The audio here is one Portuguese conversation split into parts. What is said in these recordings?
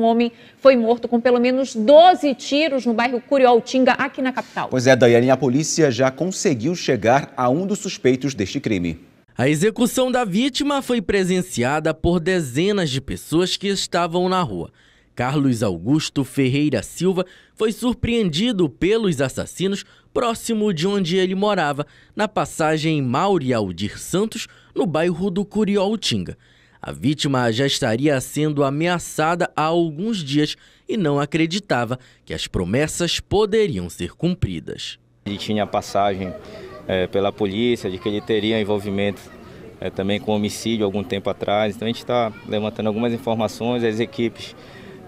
Um homem foi morto com pelo menos 12 tiros no bairro Curioltinga, aqui na capital. Pois é, Daiane, a polícia já conseguiu chegar a um dos suspeitos deste crime. A execução da vítima foi presenciada por dezenas de pessoas que estavam na rua. Carlos Augusto Ferreira Silva foi surpreendido pelos assassinos próximo de onde ele morava, na passagem Mauri Aldir Santos, no bairro do Curioltinga. A vítima já estaria sendo ameaçada há alguns dias e não acreditava que as promessas poderiam ser cumpridas. Ele tinha passagem é, pela polícia de que ele teria envolvimento é, também com homicídio algum tempo atrás. Então a gente está levantando algumas informações, as equipes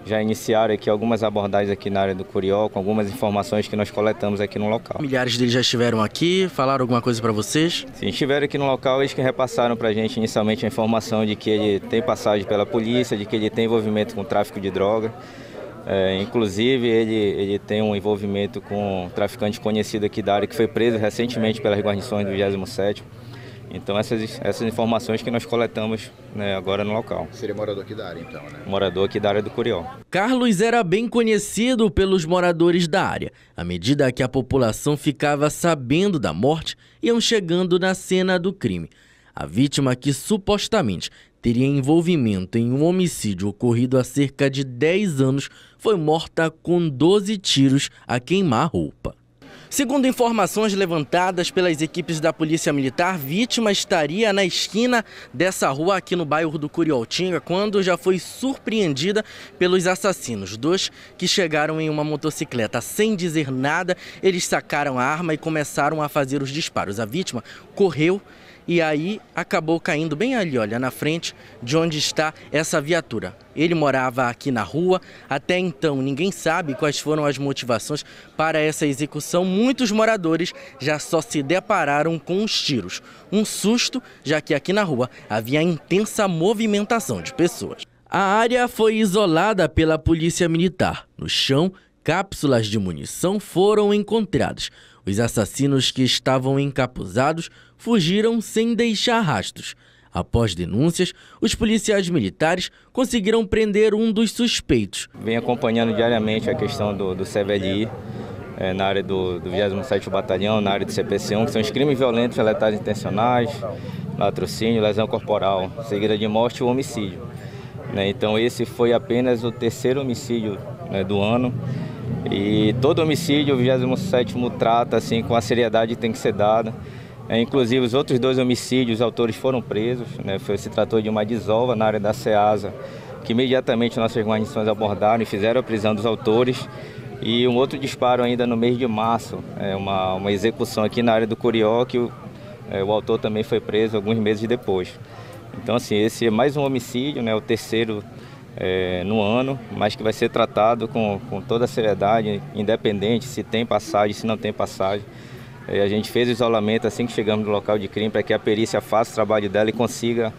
já iniciaram aqui algumas abordagens aqui na área do Curió, com algumas informações que nós coletamos aqui no local. Milhares deles já estiveram aqui, falaram alguma coisa para vocês? Sim, estiveram aqui no local, eles que repassaram para a gente inicialmente a informação de que ele tem passagem pela polícia, de que ele tem envolvimento com tráfico de droga. É, inclusive, ele, ele tem um envolvimento com um traficante conhecido aqui da área que foi preso recentemente pelas guarnições do 27 então essas, essas informações que nós coletamos né, agora no local. Seria morador aqui da área então, né? Morador aqui da área do Curió. Carlos era bem conhecido pelos moradores da área. À medida que a população ficava sabendo da morte, iam chegando na cena do crime. A vítima que supostamente teria envolvimento em um homicídio ocorrido há cerca de 10 anos foi morta com 12 tiros a queimar roupa. Segundo informações levantadas pelas equipes da Polícia Militar, vítima estaria na esquina dessa rua aqui no bairro do Curioltinga quando já foi surpreendida pelos assassinos. Dois que chegaram em uma motocicleta sem dizer nada, eles sacaram a arma e começaram a fazer os disparos. A vítima correu e aí acabou caindo bem ali, olha, na frente de onde está essa viatura. Ele morava aqui na rua, até então ninguém sabe quais foram as motivações para essa execução. Muitos moradores já só se depararam com os tiros. Um susto, já que aqui na rua havia intensa movimentação de pessoas. A área foi isolada pela polícia militar. No chão, cápsulas de munição foram encontradas. Os assassinos que estavam encapuzados fugiram sem deixar rastros. Após denúncias, os policiais militares conseguiram prender um dos suspeitos. Vem acompanhando diariamente a questão do, do CVLI, é, na área do, do 27 Batalhão, na área do CPC1, que são os crimes violentos letais intencionais, latrocínio, lesão corporal, seguida de morte e homicídio. Né? Então esse foi apenas o terceiro homicídio né, do ano. E todo homicídio, o 27 trata assim, com a seriedade que tem que ser dada. É, inclusive, os outros dois homicídios, os autores foram presos. Né? Foi, se tratou de uma desova na área da SEASA, que imediatamente nossas guarnições abordaram e fizeram a prisão dos autores. E um outro disparo ainda no mês de março, é uma, uma execução aqui na área do Curió, que o, é, o autor também foi preso alguns meses depois. Então, assim, esse é mais um homicídio, né? o terceiro é, no ano, mas que vai ser tratado com, com toda a seriedade, independente se tem passagem, se não tem passagem. É, a gente fez o isolamento assim que chegamos no local de crime para que a perícia faça o trabalho dela e consiga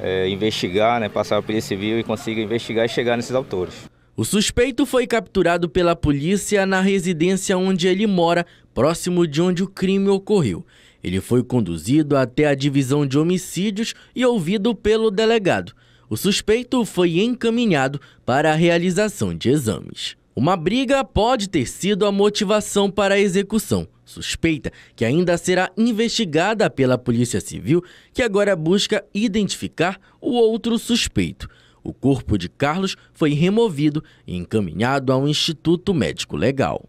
é, investigar, né, passar a polícia civil e consiga investigar e chegar nesses autores. O suspeito foi capturado pela polícia na residência onde ele mora, próximo de onde o crime ocorreu. Ele foi conduzido até a divisão de homicídios e ouvido pelo delegado. O suspeito foi encaminhado para a realização de exames. Uma briga pode ter sido a motivação para a execução. Suspeita que ainda será investigada pela Polícia Civil, que agora busca identificar o outro suspeito. O corpo de Carlos foi removido e encaminhado ao Instituto Médico Legal.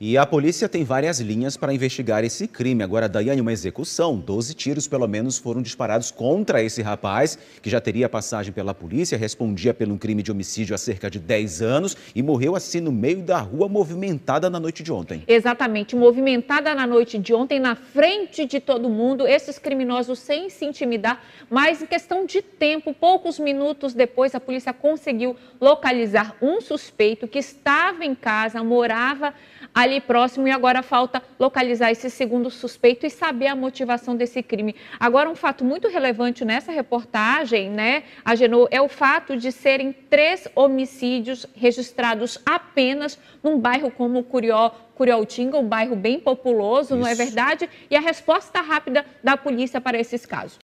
E a polícia tem várias linhas para investigar esse crime. Agora, Daiane, uma execução. Doze tiros, pelo menos, foram disparados contra esse rapaz, que já teria passagem pela polícia, respondia pelo crime de homicídio há cerca de 10 anos e morreu assim no meio da rua movimentada na noite de ontem. Exatamente, movimentada na noite de ontem, na frente de todo mundo, esses criminosos sem se intimidar, mas em questão de tempo, poucos minutos depois, a polícia conseguiu localizar um suspeito que estava em casa, morava ali próximo e agora falta localizar esse segundo suspeito e saber a motivação desse crime. Agora, um fato muito relevante nessa reportagem, né, Agenor, é o fato de serem três homicídios registrados apenas num bairro como Curió, Curioltinga, um bairro bem populoso, Isso. não é verdade? E a resposta rápida da polícia para esses casos.